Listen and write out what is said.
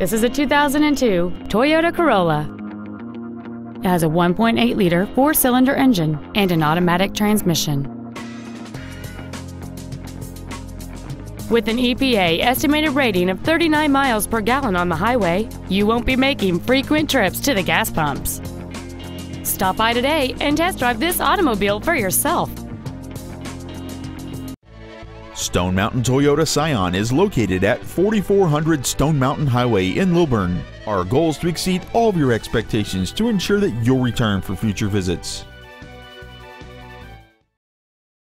This is a 2002 Toyota Corolla. It has a 1.8 liter four cylinder engine and an automatic transmission. With an EPA estimated rating of 39 miles per gallon on the highway, you won't be making frequent trips to the gas pumps. Stop by today and test drive this automobile for yourself. Stone Mountain Toyota Scion is located at 4400 Stone Mountain Highway in Lilburn. Our goal is to exceed all of your expectations to ensure that you'll return for future visits.